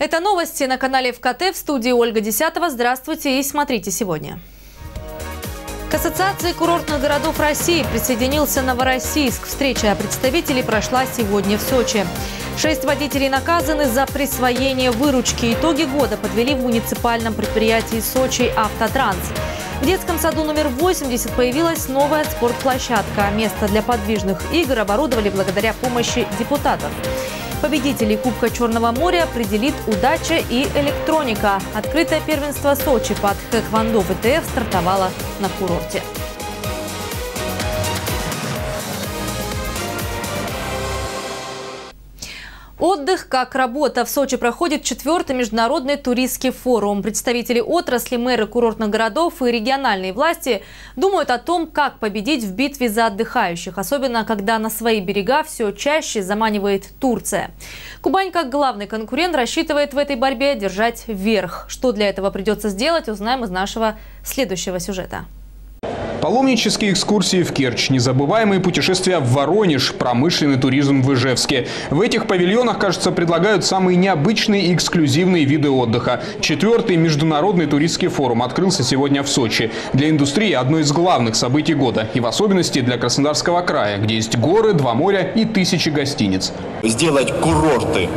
Это новости на канале ВКТ в студии Ольга Десятова. Здравствуйте и смотрите сегодня. К Ассоциации курортных городов России присоединился Новороссийск. Встреча представителей прошла сегодня в Сочи. Шесть водителей наказаны за присвоение выручки. Итоги года подвели в муниципальном предприятии «Сочи Автотранс». В детском саду номер 80 появилась новая спортплощадка. Место для подвижных игр оборудовали благодаря помощи депутатов. Победителей Кубка Черного моря определит удача и электроника. Открытое первенство Сочи под Хэквондо ВТФ стартовало на курорте. Отдых как работа. В Сочи проходит четвертый международный туристский форум. Представители отрасли, мэры курортных городов и региональные власти думают о том, как победить в битве за отдыхающих, особенно когда на свои берега все чаще заманивает Турция. Кубань как главный конкурент рассчитывает в этой борьбе держать верх. Что для этого придется сделать, узнаем из нашего следующего сюжета. Паломнические экскурсии в Керчь, незабываемые путешествия в Воронеж, промышленный туризм в Ижевске. В этих павильонах, кажется, предлагают самые необычные и эксклюзивные виды отдыха. Четвертый международный туристский форум открылся сегодня в Сочи. Для индустрии одно из главных событий года. И в особенности для Краснодарского края, где есть горы, два моря и тысячи гостиниц. Сделать курорты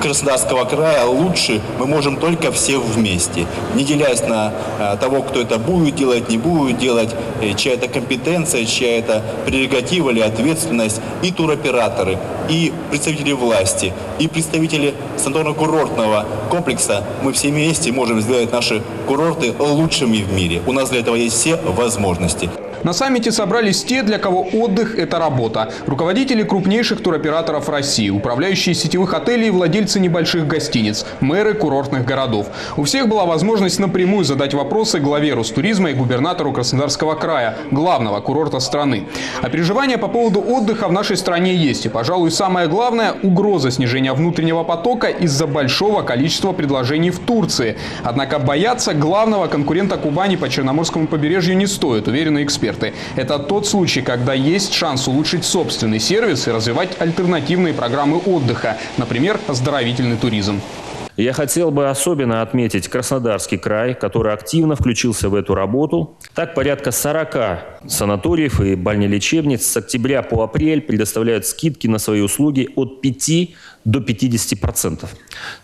Краснодарского края лучше мы можем только все вместе, не делясь на э, того, кто это будет делать, не будет делать, э, чья это компетенция, чья это прерогатива или ответственность, и туроператоры, и представители власти, и представители санаторно-курортного комплекса. Мы все вместе можем сделать наши курорты лучшими в мире. У нас для этого есть все возможности. На саммите собрались те, для кого отдых – это работа. Руководители крупнейших туроператоров России, управляющие сетевых отелей и владельцы небольших гостиниц, мэры курортных городов. У всех была возможность напрямую задать вопросы главе Ростуризма и губернатору Краснодарского края, главного курорта страны. А переживания по поводу отдыха в нашей стране есть. И, пожалуй, самое главное – угроза снижения внутреннего потока из-за большого количества предложений в Турции. Однако бояться главного конкурента Кубани по Черноморскому побережью не стоит, уверены эксперты эксперты. Это тот случай, когда есть шанс улучшить собственный сервис и развивать альтернативные программы отдыха, например, оздоровительный туризм. Я хотел бы особенно отметить Краснодарский край, который активно включился в эту работу. Так, порядка 40 санаториев и больнелечебниц с октября по апрель предоставляют скидки на свои услуги от 5 до 50%.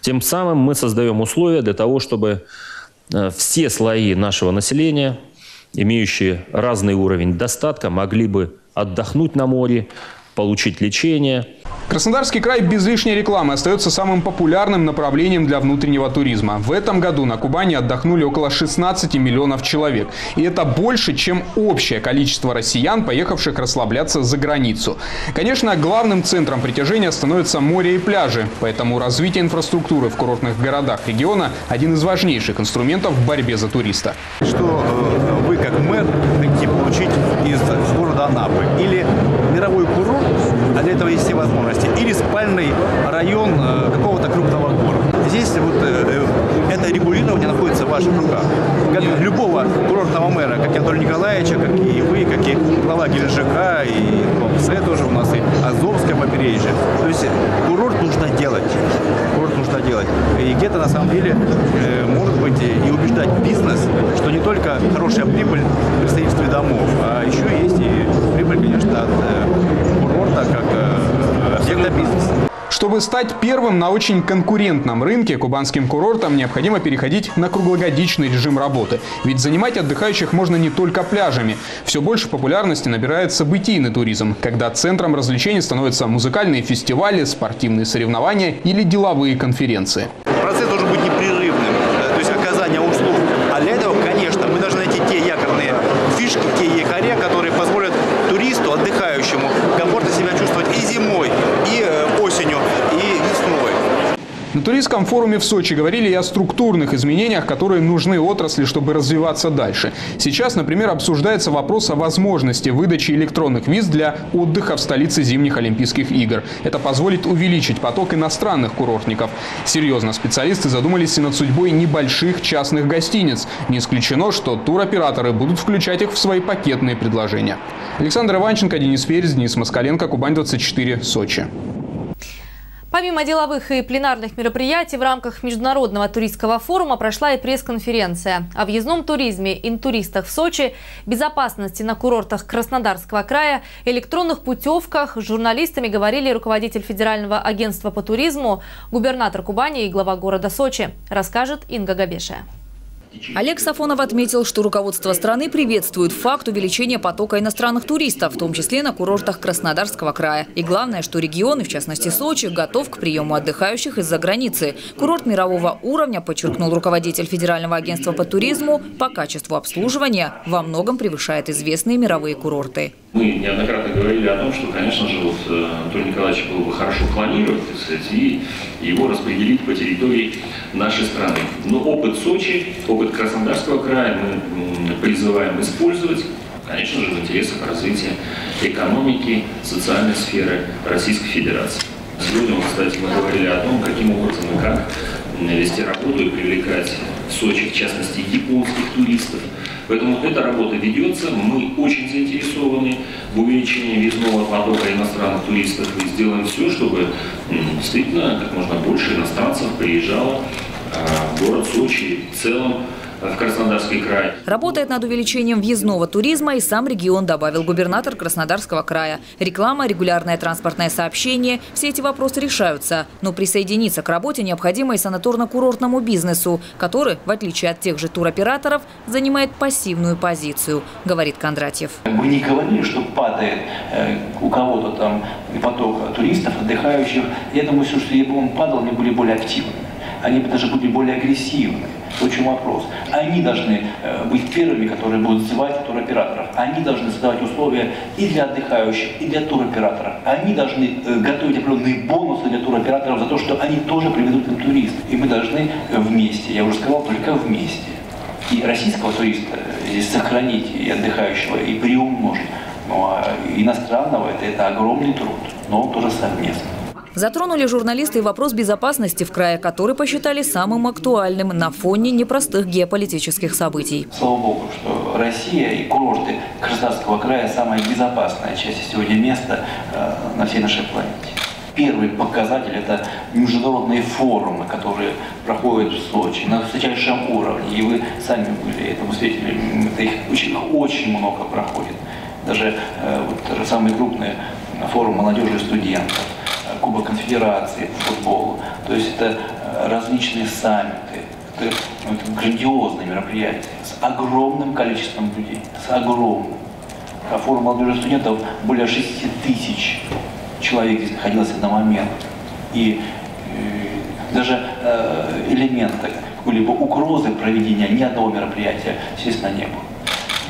Тем самым мы создаем условия для того, чтобы э, все слои нашего населения имеющие разный уровень достатка, могли бы отдохнуть на море, получить лечение – Краснодарский край без лишней рекламы остается самым популярным направлением для внутреннего туризма. В этом году на Кубани отдохнули около 16 миллионов человек. И это больше, чем общее количество россиян, поехавших расслабляться за границу. Конечно, главным центром притяжения становятся море и пляжи. Поэтому развитие инфраструктуры в курортных городах региона – один из важнейших инструментов в борьбе за туриста. Что мэр, хотите получить из города Анапы? Или мировой курорт, а для этого есть все возможности или спальный район э, какого-то крупного города. Здесь вот э, э, это регулирование находится в ваших руках. Как любого курортного мэра, как и Анатолия Николаевича, как и вы, как и глава Геленджика, и Туапсе тоже у нас, и Азовское побережье. То есть курорт нужно делать. Курорт нужно делать. И где-то на самом деле быть и убеждать бизнес, что не только хорошая прибыль при строительстве домов, а еще есть и прибыль, конечно, от курорта, как объекта бизнеса. Чтобы стать первым на очень конкурентном рынке, кубанским курортам необходимо переходить на круглогодичный режим работы. Ведь занимать отдыхающих можно не только пляжами. Все больше популярности набирает событийный туризм, когда центром развлечений становятся музыкальные фестивали, спортивные соревнования или деловые конференции. Процесс должен быть непрерывным, то есть оказание услуг. А для этого, конечно, мы должны найти те якорные фишки, те якоря, которые позволят туристу, отдыхающему комфортно себя чувствовать и зимой, и э, осенью, и весной. На туристском форуме в Сочи говорили и о структурных изменениях, которые нужны отрасли, чтобы развиваться дальше. Сейчас, например, обсуждается вопрос о возможности выдачи электронных виз для отдыха в столице зимних Олимпийских игр. Это позволит увеличить поток иностранных курортников. Серьезно, специалисты задумались и над судьбой небольших частных гостиниц. Не исключено, что туроператоры будут включать их в свои пакетные предложения. Александр Иванченко, Денис Ферзь, Денис Москаленко, Кубань-24, Сочи. Помимо деловых и пленарных мероприятий в рамках Международного туристского форума прошла и пресс-конференция о въездном туризме, интуристах в Сочи, безопасности на курортах Краснодарского края, электронных путевках. С журналистами говорили руководитель Федерального агентства по туризму, губернатор Кубани и глава города Сочи. Расскажет Инга Габешая. Олег Сафонов отметил, что руководство страны приветствует факт увеличения потока иностранных туристов, в том числе на курортах Краснодарского края. И главное, что регион, в частности Сочи, готов к приему отдыхающих из-за границы. Курорт мирового уровня, подчеркнул руководитель Федерального агентства по туризму, по качеству обслуживания во многом превышает известные мировые курорты. Мы неоднократно говорили о том, что, конечно же, вот э, Анатолий Николаевич было бы хорошо планировать, так сказать, и его распределить по территории нашей страны. Но опыт Сочи, опыт Краснодарского края мы призываем использовать, конечно же, в интересах развития экономики, социальной сферы Российской Федерации. Сегодня, кстати, мы говорили о том, каким образом и как вести работу и привлекать в Сочи, в частности, японских туристов, Поэтому эта работа ведется, мы очень заинтересованы в увеличении въездного потока иностранных туристов. И сделаем все, чтобы действительно как можно больше иностранцев приезжало а, в город Сочи. В целом в Краснодарский край. Работает над увеличением въездного туризма и сам регион, добавил губернатор Краснодарского края. Реклама, регулярное транспортное сообщение – все эти вопросы решаются. Но присоединиться к работе необходимо и санаторно-курортному бизнесу, который, в отличие от тех же туроператоров, занимает пассивную позицию, говорит Кондратьев. Мы не говорили, что падает э, у кого-то там поток туристов, отдыхающих. Я думаю, что если бы он падал, они были более активны. Они даже были более агрессивны. Чем вопрос? Они должны э, быть первыми, которые будут звать туроператоров. Они должны создавать условия и для отдыхающих, и для туроператоров. Они должны э, готовить определенные бонусы для туроператоров за то, что они тоже приведут им туристов. И мы должны э, вместе, я уже сказал, только вместе. И российского туриста здесь сохранить, и отдыхающего, и приумножить. Ну а иностранного это, это огромный труд, но он тоже совместный. Затронули журналисты и вопрос безопасности в крае, который посчитали самым актуальным на фоне непростых геополитических событий. Слава Богу, что Россия и курорты Краснодарского края самая безопасная часть сегодня места э, на всей нашей планете. Первый показатель – это международные форумы, которые проходят в Сочи на высочайшем уровне. И вы сами были этому свидетелями. Их очень, очень много проходит. Даже э, вот, самые крупные форумы молодежи и студентов – Кубок конфедерации по футболу. То есть это э, различные саммиты, это, ну, это грандиозные мероприятия с огромным количеством людей, с огромным. А форум молодежи студентов более 6 тысяч человек здесь находилось на момент. И э, даже э, элемента какой-либо угрозы проведения ни одного мероприятия, естественно, не было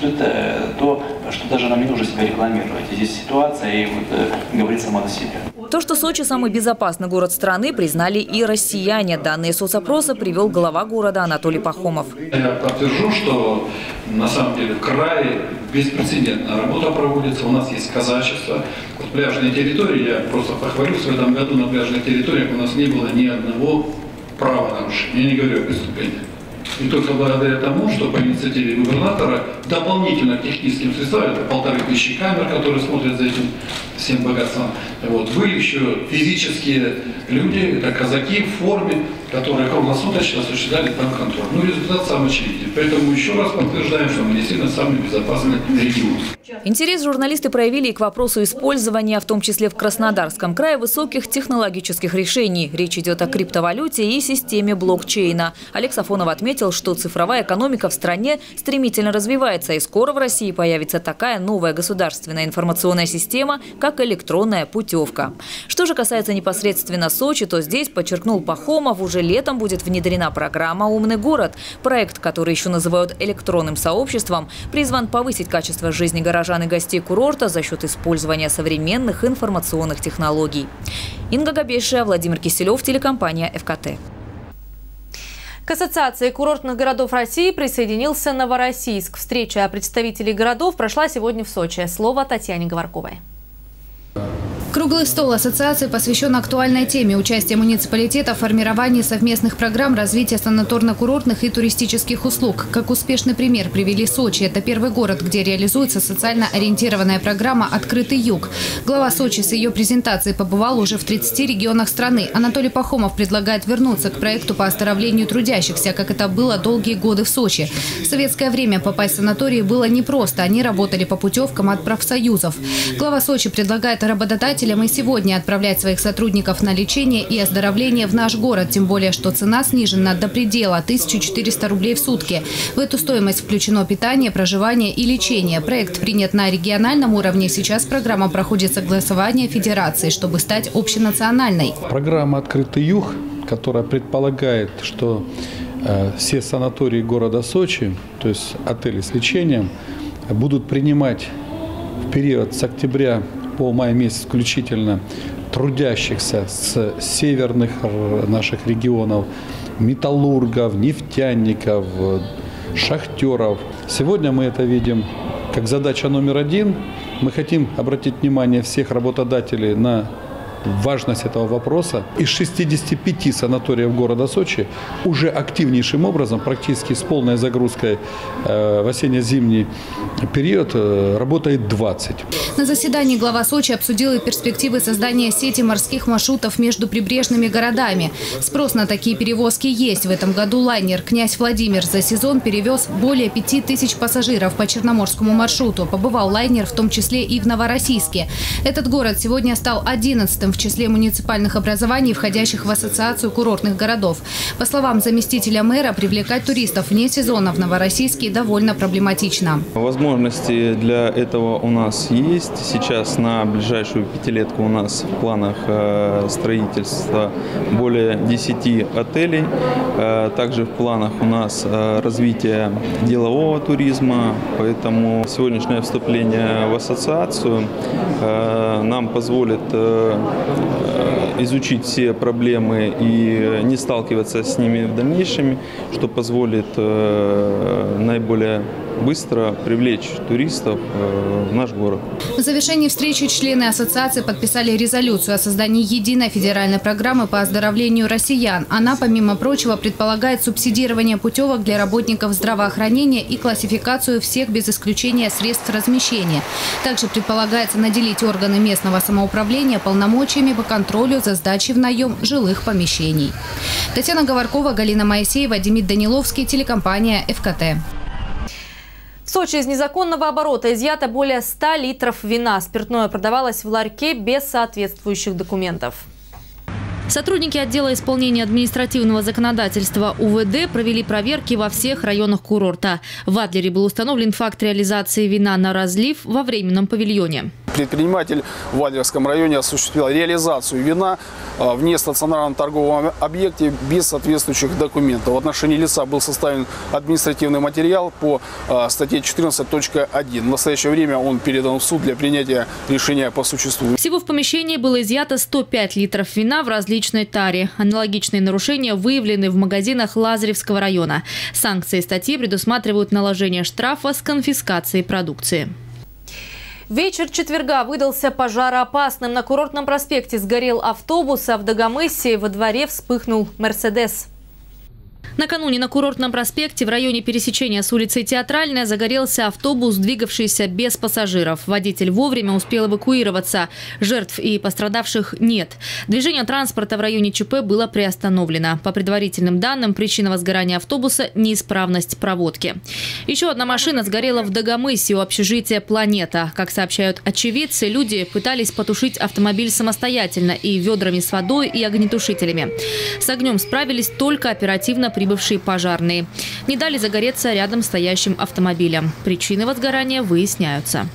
это то, что даже нам не нужно себя рекламировать. Здесь ситуация и вот, э, говорит сама за себя. То, что Сочи самый безопасный город страны, признали и россияне. Данные соцопроса привел глава города Анатолий Пахомов. Я подтвержу, что на самом деле в крае беспрецедентная работа проводится. У нас есть казачество. Вот пляжные территории, я просто похвалюсь, в этом году на пляжных территориях у нас не было ни одного правонарушения. Я не говорю о преступлениях. И только благодаря тому, что по инициативе губернатора дополнительно к техническим средствам, это полторы тысячи камер, которые смотрят за этим всем богатством, вот, были еще физические люди, это казаки в форме, которые круглосуточно осуществляли там контроль. Ну, результат сам очевиден. Поэтому еще раз подтверждаем, что мы действительно самый безопасный регион. Интерес журналисты проявили и к вопросу использования, в том числе в Краснодарском крае, высоких технологических решений. Речь идет о криптовалюте и системе блокчейна. Олег Сафонов отметил, что цифровая экономика в стране стремительно развивается, и скоро в России появится такая новая государственная информационная система, как электронная путевка. Что же касается непосредственно Сочи, то здесь, подчеркнул Пахомов, уже летом будет внедрена программа «Умный город». Проект, который еще называют электронным сообществом, призван повысить качество жизни горожан и гостей курорта за счет использования современных информационных технологий. Инга Габешия, Владимир Киселев, телекомпания «ФКТ». К Ассоциации курортных городов России присоединился Новороссийск. Встреча представителей городов прошла сегодня в Сочи. Слово Татьяне Говорковой. Круглый стол ассоциации посвящен актуальной теме участия муниципалитета в формировании совместных программ развития санаторно-курортных и туристических услуг. Как успешный пример привели Сочи. Это первый город, где реализуется социально ориентированная программа «Открытый юг». Глава Сочи с ее презентацией побывал уже в 30 регионах страны. Анатолий Пахомов предлагает вернуться к проекту по оздоровлению трудящихся, как это было долгие годы в Сочи. В советское время попасть в санатории было непросто. Они работали по путевкам от профсоюзов. Глава Сочи предлагает работодателям и сегодня отправлять своих сотрудников на лечение и оздоровление в наш город, тем более, что цена снижена до предела – 1400 рублей в сутки. В эту стоимость включено питание, проживание и лечение. Проект принят на региональном уровне. Сейчас программа проходит согласование Федерации, чтобы стать общенациональной. Программа «Открытый юг», которая предполагает, что э, все санатории города Сочи, то есть отели с лечением, будут принимать в период с октября по май месяц включительно трудящихся с северных наших регионов, металлургов, нефтяников, шахтеров. Сегодня мы это видим как задача номер один. Мы хотим обратить внимание всех работодателей на важность этого вопроса. Из 65 санаториев города Сочи уже активнейшим образом, практически с полной загрузкой э, в осенне-зимний период, э, работает 20. На заседании глава Сочи обсудила перспективы создания сети морских маршрутов между прибрежными городами. Спрос на такие перевозки есть. В этом году лайнер «Князь Владимир» за сезон перевез более 5 тысяч пассажиров по Черноморскому маршруту. Побывал лайнер в том числе и в Новороссийске. Этот город сегодня стал 11 в числе муниципальных образований, входящих в Ассоциацию курортных городов. По словам заместителя мэра, привлекать туристов вне сезона в Новороссийске довольно проблематично. Возможности для этого у нас есть. Сейчас на ближайшую пятилетку у нас в планах э, строительства более 10 отелей. Э, также в планах у нас э, развитие делового туризма, поэтому сегодняшнее вступление в ассоциацию нам позволит изучить все проблемы и не сталкиваться с ними в дальнейшем, что позволит э, наиболее быстро привлечь туристов э, в наш город. В завершении встречи члены ассоциации подписали резолюцию о создании единой федеральной программы по оздоровлению россиян. Она, помимо прочего, предполагает субсидирование путевок для работников здравоохранения и классификацию всех без исключения средств размещения. Также предполагается наделить органы местного самоуправления полномочиями по контролю за сдачей в наем жилых помещений. Татьяна Говоркова, Галина Моисеева, Демид Даниловский, телекомпания «ФКТ». Сочи из незаконного оборота изъято более 100 литров вина. Спиртное продавалось в ларьке без соответствующих документов. Сотрудники отдела исполнения административного законодательства УВД провели проверки во всех районах курорта. В Адлере был установлен факт реализации вина на разлив во временном павильоне. Предприниматель в Адлерском районе осуществил реализацию вина а, в нестационарном торговом объекте без соответствующих документов. В отношении лица был составлен административный материал по а, статье 14.1. В настоящее время он передан в суд для принятия решения по существу. Всего в помещении было изъято 105 литров вина в различной таре. Аналогичные нарушения выявлены в магазинах Лазаревского района. Санкции статьи предусматривают наложение штрафа с конфискацией продукции. Вечер четверга выдался пожароопасным. На курортном проспекте сгорел автобус, а в Дагомысе во дворе вспыхнул «Мерседес». Накануне на курортном проспекте в районе пересечения с улицей Театральная загорелся автобус, двигавшийся без пассажиров. Водитель вовремя успел эвакуироваться. Жертв и пострадавших нет. Движение транспорта в районе ЧП было приостановлено. По предварительным данным, причина возгорания автобуса – неисправность проводки. Еще одна машина сгорела в Дагомысе у общежития «Планета». Как сообщают очевидцы, люди пытались потушить автомобиль самостоятельно и ведрами с водой и огнетушителями. С огнем справились только оперативно прибывшие пожарные. Не дали загореться рядом стоящим автомобилем. Причины возгорания выясняются.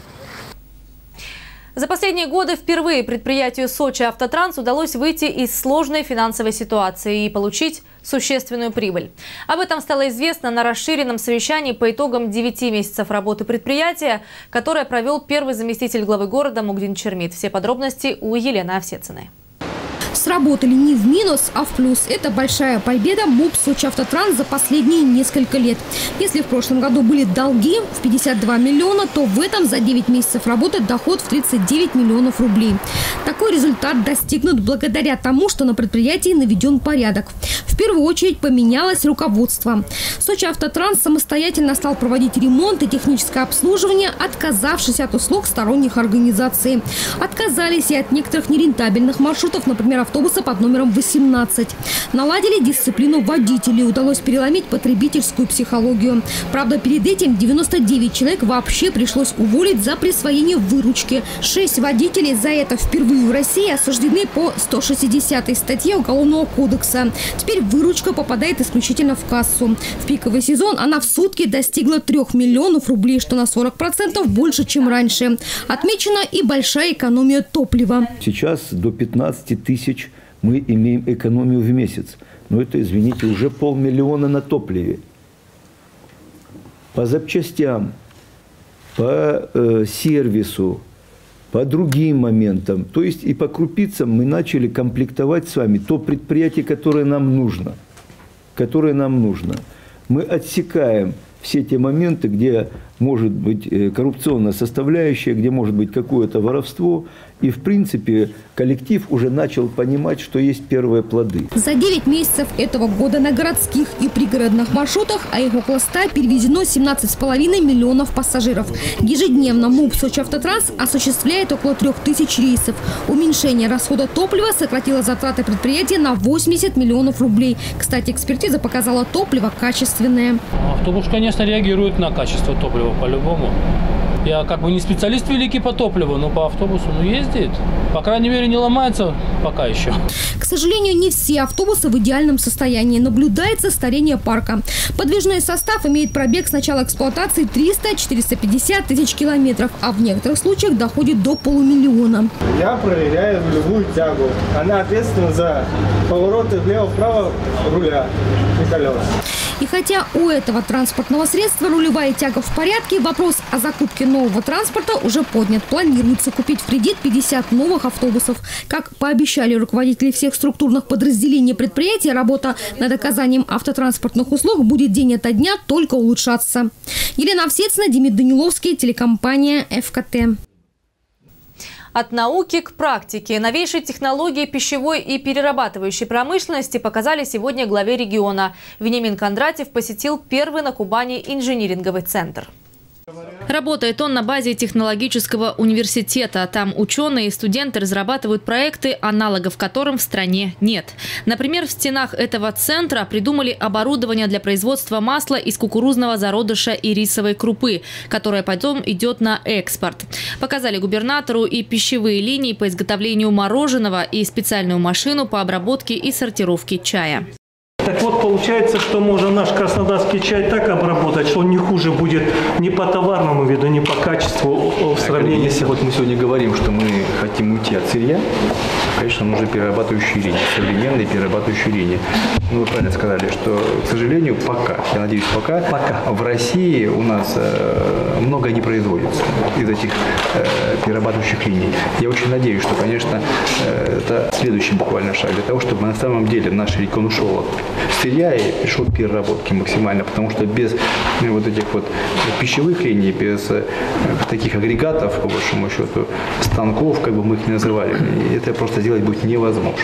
За последние годы впервые предприятию «Сочи Автотранс» удалось выйти из сложной финансовой ситуации и получить существенную прибыль. Об этом стало известно на расширенном совещании по итогам 9 месяцев работы предприятия, которое провел первый заместитель главы города Мугдин Чермит. Все подробности у Елены Овсециной. Сработали не в минус, а в плюс. Это большая победа МУП «Сочи Автотранс» за последние несколько лет. Если в прошлом году были долги в 52 миллиона, то в этом за 9 месяцев работы доход в 39 миллионов рублей. Такой результат достигнут благодаря тому, что на предприятии наведен порядок. В первую очередь поменялось руководство. Сочи Автотранс самостоятельно стал проводить ремонт и техническое обслуживание, отказавшись от услуг сторонних организаций. Отказались и от некоторых нерентабельных маршрутов, например, автобуса под номером 18. Наладили дисциплину водителей, удалось переломить потребительскую психологию. Правда, перед этим 99 человек вообще пришлось уволить за присвоение выручки. Шесть водителей за это впервые в России осуждены по 160 статье Уголовного кодекса. Теперь выручка попадает исключительно в кассу. В пиковый сезон она в сутки достигла 3 миллионов рублей, что на 40% больше, чем раньше. Отмечена и большая экономия топлива. Сейчас до 15 тысяч мы имеем экономию в месяц. Но это, извините, уже полмиллиона на топливе. По запчастям, по э, сервису, по другим моментам. То есть и по крупицам мы начали комплектовать с вами то предприятие, которое нам нужно. Которое нам нужно. Мы отсекаем все те моменты, где может быть э, коррупционная составляющая, где может быть какое-то воровство. И, в принципе, коллектив уже начал понимать, что есть первые плоды. За 9 месяцев этого года на городских и пригородных маршрутах, а 100, перевезено 17,5 миллионов пассажиров. Ежедневно МУП «Сочи Автотранс» осуществляет около 3000 рейсов. Уменьшение расхода топлива сократило затраты предприятия на 80 миллионов рублей. Кстати, экспертиза показала топливо качественное. Автобус, конечно, реагирует на качество топлива по-любому. Я как бы не специалист великий по топливу, но по автобусу ну, ездит. По крайней мере, не ломается пока еще. К сожалению, не все автобусы в идеальном состоянии. Наблюдается старение парка. Подвижной состав имеет пробег с начала эксплуатации 300-450 тысяч километров, а в некоторых случаях доходит до полумиллиона. Я проверяю любую тягу. Она ответственна за повороты влево-вправо руля и колес. И хотя у этого транспортного средства рулевая тяга в порядке, вопрос о закупке нового транспорта уже поднят. Планируется купить в кредит 50 новых автобусов. Как пообещали руководители всех структурных подразделений предприятия, работа над оказанием автотранспортных услуг будет день ото дня только улучшаться. Елена Овсецина, Демид Даниловский, телекомпания ФКТ. От науки к практике. Новейшие технологии пищевой и перерабатывающей промышленности показали сегодня главе региона. Вениамин Кондратьев посетил первый на Кубани инжиниринговый центр. Работает он на базе технологического университета. Там ученые и студенты разрабатывают проекты, аналогов которым в стране нет. Например, в стенах этого центра придумали оборудование для производства масла из кукурузного зародыша и рисовой крупы, которое потом идет на экспорт. Показали губернатору и пищевые линии по изготовлению мороженого и специальную машину по обработке и сортировке чая. Получается, что можем наш краснодарский чай так обработать, что он не хуже будет ни по товарному виду, ни по качеству в сравнении. Если вот мы сегодня говорим, что мы хотим уйти от сырья, конечно, нужны перерабатывающие линии, современные перерабатывающие линии. Ну, вы правильно сказали, что, к сожалению, пока, я надеюсь, пока, пока. в России у нас э, много не производится из этих э, перерабатывающих линий. Я очень надеюсь, что, конечно, э, это следующий буквально шаг для того, чтобы на самом деле наш регион ушел от сырья и пришел к переработке максимально, потому что без ну, вот этих вот пищевых линий, без э, таких агрегатов, по большому счету, станков, как бы мы их не называли, это просто сделать будет невозможно.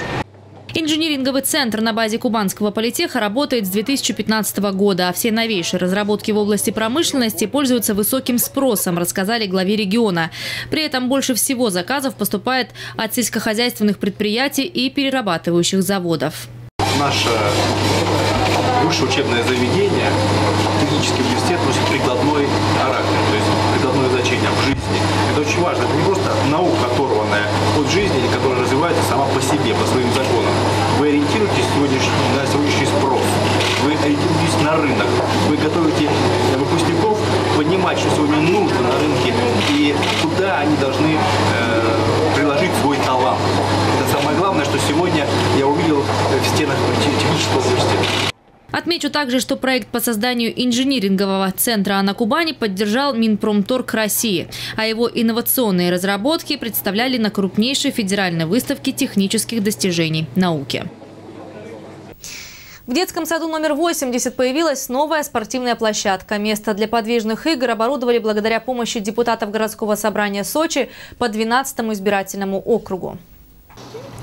Инжиниринговый центр на базе Кубанского политеха работает с 2015 года, а все новейшие разработки в области промышленности пользуются высоким спросом, рассказали главе региона. При этом больше всего заказов поступает от сельскохозяйственных предприятий и перерабатывающих заводов наше высшее учебное заведение, технический университет, носит прикладной характер, то есть прикладное значение в жизни. Это очень важно. Это не просто наука, оторванная от жизни, которая развивается сама по себе, по своим законам. Вы ориентируетесь на сегодняшний спрос, вы ориентируетесь на рынок, вы готовите выпускников понимать, что сегодня нужно на рынке, и куда они должны э, приложить свой талант. Это самое главное, что сегодня я увидел в стенах технического университета. Отмечу также, что проект по созданию инжинирингового центра на Кубани поддержал Минпромторг России, а его инновационные разработки представляли на крупнейшей федеральной выставке технических достижений науки. В детском саду номер 80 появилась новая спортивная площадка. Место для подвижных игр оборудовали благодаря помощи депутатов городского собрания Сочи по 12-му избирательному округу.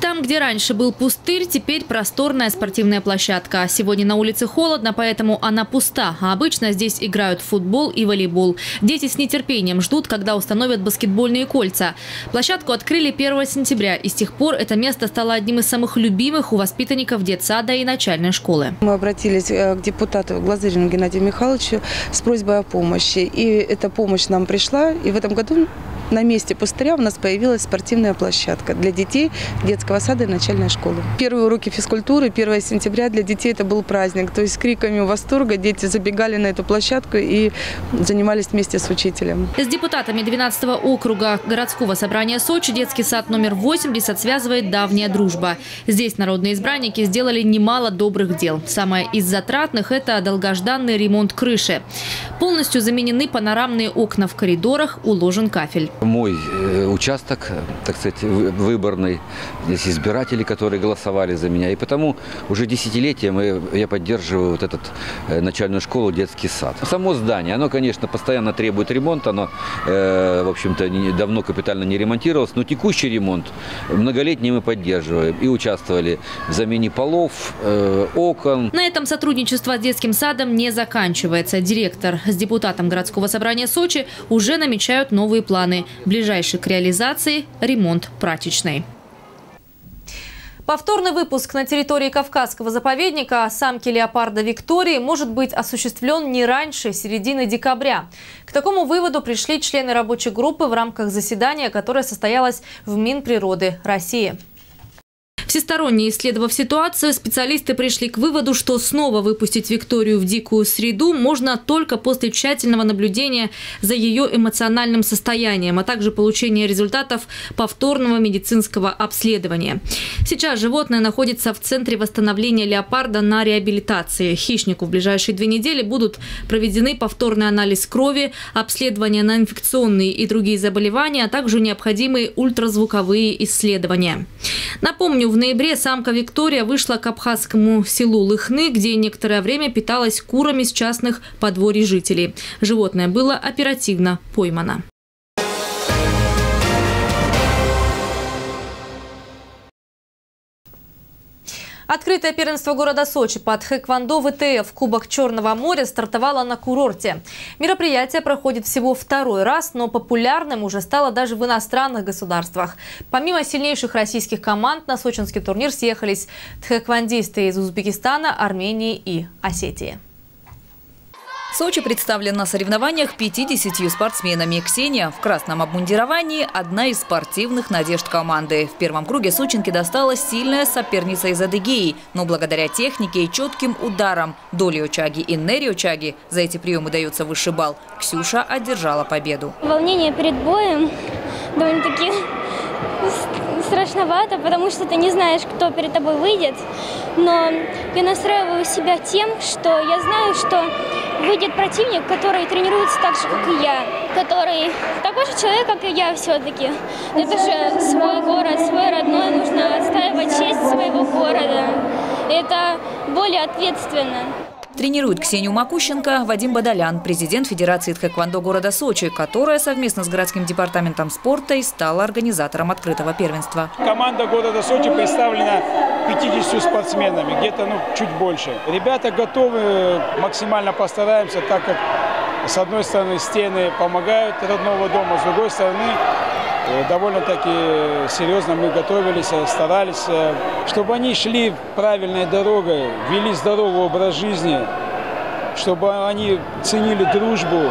Там, где раньше был пустырь, теперь просторная спортивная площадка. Сегодня на улице холодно, поэтому она пуста. А обычно здесь играют в футбол и волейбол. Дети с нетерпением ждут, когда установят баскетбольные кольца. Площадку открыли 1 сентября, и с тех пор это место стало одним из самых любимых у воспитанников детсада и начальной школы. Мы обратились э, к депутату Глазырину Геннадию Михайловичу с просьбой о помощи. И эта помощь нам пришла. И в этом году на месте пустыря у нас появилась спортивная площадка для детей детского сада и начальной школы. Первые уроки физкультуры 1 сентября для детей это был праздник. То есть с криками восторга дети забегали на эту площадку и занимались вместе с учителем. С депутатами 12 округа городского собрания Сочи детский сад номер 80 связывает давняя дружба. Здесь народные избранники сделали немало добрых дел. Самое из затратных – это долгожданный ремонт крыши. Полностью заменены панорамные окна в коридорах, уложен кафель. Мой э, участок, так сказать, выборный. Здесь избиратели, которые голосовали за меня. И потому уже десятилетия мы, я поддерживаю вот этот э, начальную школу, детский сад. Само здание, оно, конечно, постоянно требует ремонта. Оно, э, в общем-то, давно капитально не ремонтировалось. Но текущий ремонт многолетний мы поддерживаем. И участвовали в замене полов, э, окон. На этом сотрудничество с детским садом не заканчивается. Директор с депутатом городского собрания Сочи уже намечают новые планы. Ближайший к реализации – ремонт прачечной. Повторный выпуск на территории Кавказского заповедника самки леопарда Виктории может быть осуществлен не раньше середины декабря. К такому выводу пришли члены рабочей группы в рамках заседания, которое состоялось в Минприроды России. Всесторонне исследовав ситуацию, специалисты пришли к выводу, что снова выпустить Викторию в дикую среду можно только после тщательного наблюдения за ее эмоциональным состоянием, а также получения результатов повторного медицинского обследования. Сейчас животное находится в Центре восстановления леопарда на реабилитации. Хищнику в ближайшие две недели будут проведены повторный анализ крови, обследование на инфекционные и другие заболевания, а также необходимые ультразвуковые исследования. Напомню, в ноябре самка Виктория вышла к абхазскому селу Лыхны, где некоторое время питалась курами с частных подворий жителей. Животное было оперативно поймано. Открытое первенство города Сочи под хэквондо ВТФ Кубок Черного моря стартовало на курорте. Мероприятие проходит всего второй раз, но популярным уже стало даже в иностранных государствах. Помимо сильнейших российских команд на сочинский турнир съехались тхэквондисты из Узбекистана, Армении и Осетии. Сочи представлен на соревнованиях 50 спортсменами. Ксения в красном обмундировании – одна из спортивных надежд команды. В первом круге сочинке досталась сильная соперница из Адыгеи. Но благодаря технике и четким ударам Доли Очаги и Нери Очаги за эти приемы дается высший балл. Ксюша одержала победу. Волнение перед боем довольно-таки страшновато, потому что ты не знаешь, кто перед тобой выйдет. Но я настраиваю себя тем, что я знаю, что выйдет противник, который тренируется так же, как и я, который такой же человек, как и я все-таки. Это же свой город, свой родной, нужно отстаивать честь своего города. Это более ответственно. Тренирует Ксению Макущенко Вадим Бадалян, президент Федерации тхэквондо города Сочи, которая совместно с городским департаментом спорта и стала организатором открытого первенства. Команда города Сочи представлена 50 спортсменами, где-то ну, чуть больше. Ребята готовы, максимально постараемся, так как с одной стороны стены помогают родного дома, с другой стороны довольно-таки серьезно мы готовились, э, старались, э, чтобы они шли правильной дорогой, вели здоровый образ жизни, чтобы они ценили дружбу,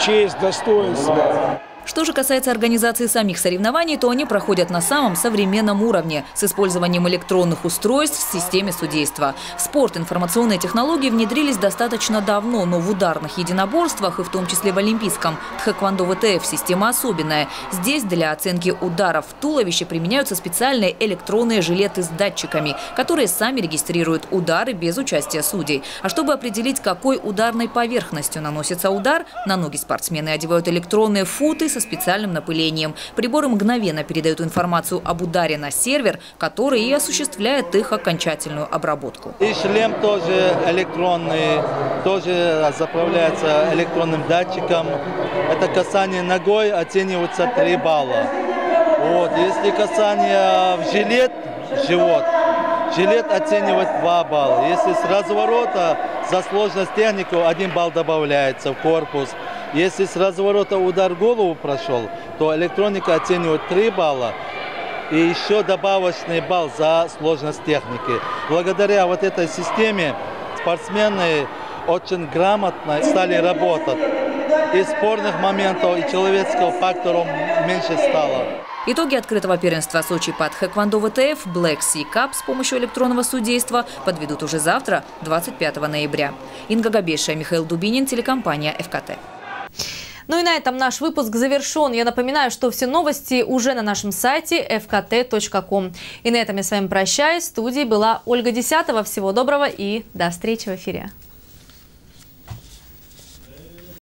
честь, достоинство. Что же касается организации самих соревнований, то они проходят на самом современном уровне с использованием электронных устройств в системе судейства. В спорт информационные технологии внедрились достаточно давно, но в ударных единоборствах, и в том числе в олимпийском тхэквондо ВТФ, система особенная. Здесь для оценки ударов в туловище применяются специальные электронные жилеты с датчиками, которые сами регистрируют удары без участия судей. А чтобы определить, какой ударной поверхностью наносится удар, на ноги спортсмены одевают электронные футы со специальным напылением. Приборы мгновенно передают информацию об ударе на сервер, который и осуществляет их окончательную обработку. И шлем тоже электронный, тоже заправляется электронным датчиком. Это касание ногой оценивается 3 балла. Вот. Если касание в жилет, живот, жилет оценивает 2 балла. Если с разворота за сложность технику 1 балл добавляется в корпус. Если с разворота удар голову прошел, то электроника оценивает 3 балла и еще добавочный балл за сложность техники. Благодаря вот этой системе спортсмены очень грамотно стали работать. И спорных моментов, и человеческого фактора меньше стало. Итоги открытого первенства Сочи под Хэквондо ВТФ Black Sea Cup с помощью электронного судейства подведут уже завтра, 25 ноября. Инга Габеша, Михаил Дубинин, телекомпания ФКТ. Ну и на этом наш выпуск завершен. Я напоминаю, что все новости уже на нашем сайте fkt.com. И на этом я с вами прощаюсь. В студии была Ольга Десятого. Всего доброго и до встречи в эфире.